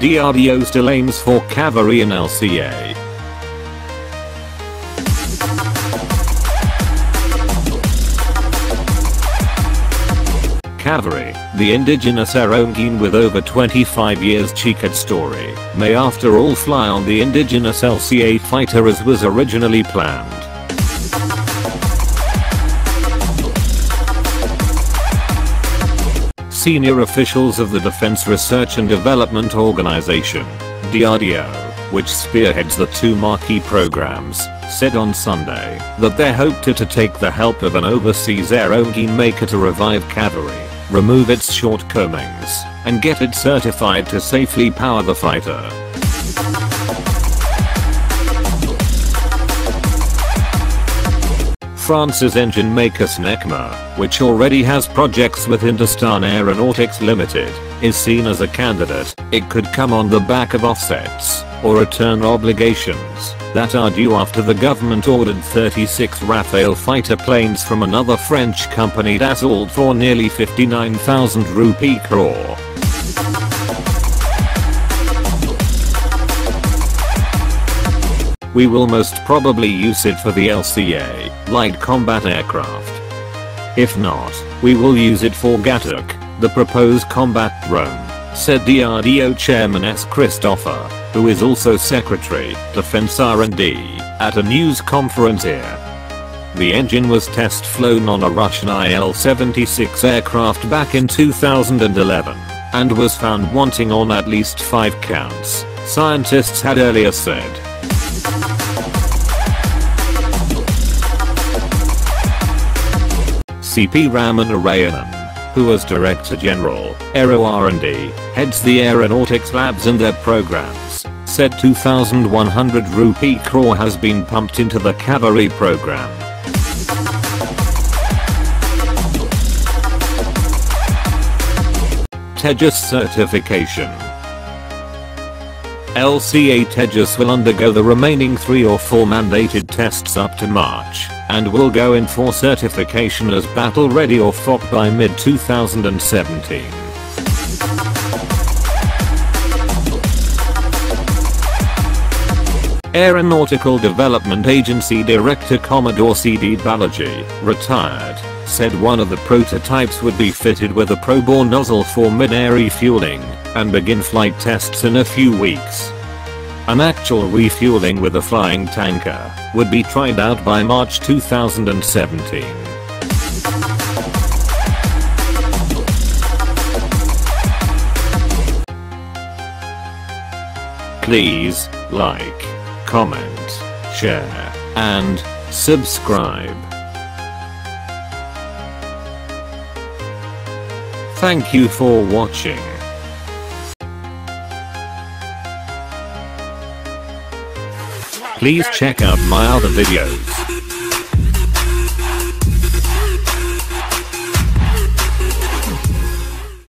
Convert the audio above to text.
DRDO still aims for Kaveri in LCA. Kaveri, the indigenous aeroengine with over 25 years checkered story, may after all fly on the indigenous LCA fighter as was originally planned. Senior officials of the Defense Research and Development Organization, DRDO, which spearheads the two marquee programs, said on Sunday that they hope to, take the help of an overseas aeroengine maker to revive Kaveri, remove its shortcomings, and get it certified to safely power the fighter. France's engine maker Snecma, which already has projects with Hindustan Aeronautics Limited, is seen as a candidate. It could come on the back of offsets or return obligations that are due after the government ordered 36 Rafale fighter planes from another French company Dassault for nearly 59,000 rupee crore. We will most probably use it for the LCA, light combat aircraft. If not, we will use it for Ghatak, the proposed combat drone, said DRDO Chairman S. Christopher, who is also Secretary, Defense R&D, at a news conference here. The engine was test flown on a Russian Il-76 aircraft back in 2011 and was found wanting on at least 5 counts, scientists had earlier said. CP Ramanarayanan, who as Director General, Aero R&D, heads the aeronautics labs and their programs, said 2100 rupee crore has been pumped into the Kaveri program. Tejas certification LCA Tejas will undergo the remaining 3 or 4 mandated tests up to March, and will go in for certification as battle ready or FOC by mid 2017. Aeronautical Development Agency Director Commodore C.D. Balaji, retired, said one of the prototypes would be fitted with a pro-bore nozzle for mid-air refueling and begin flight tests in a few weeks. An actual refueling with a flying tanker would be tried out by March 2017. Please like, comment, share, and subscribe. Thank you for watching. Please check out my other videos.